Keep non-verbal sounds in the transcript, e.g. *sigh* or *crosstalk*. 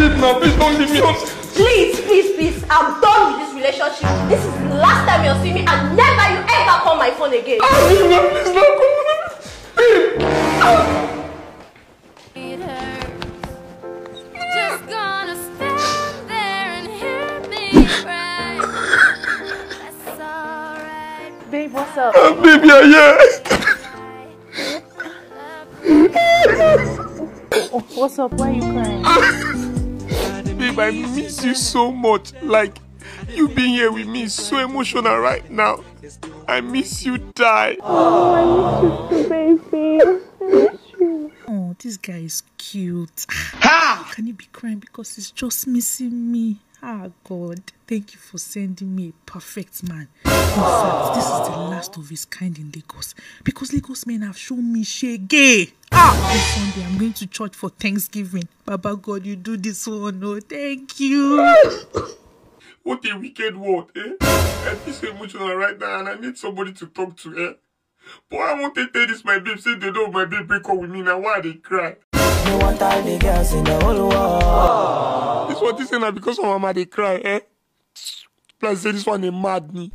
Babe, now please don't leave me. Please, please, please, I'm done with this relationship. This is the last time you'll see me and never you ever call my phone again. Ah, babe, now please don't come. Babe. It hurts. Just gonna stand there and hear me cry. Babe, what's up? Ah, baby, yeah. Oh, what's up? Why are you crying? *laughs* Babe, I miss you so much. Like, you being here with me is so emotional right now. I miss you, die. Oh, I miss you too, baby. You. Oh, this guy is cute. How can he be crying because he's just missing me? Ah, God, thank you for sending me a perfect man. In fact, this is the last of his kind in Lagos because Lagos men have shown me shege. Ah, this Sunday I'm going to church for Thanksgiving. Baba God, you do this one. Oh, thank you. *coughs* What a wicked world, eh? I feel so emotional right now and I need somebody to talk to, eh? But I want to tell this my babe, say they know my babe break up with me now. Why they cry? No one tie the girls in the whole world. This one, this is not because of mama they cry, eh? Plus, say this one they mad me.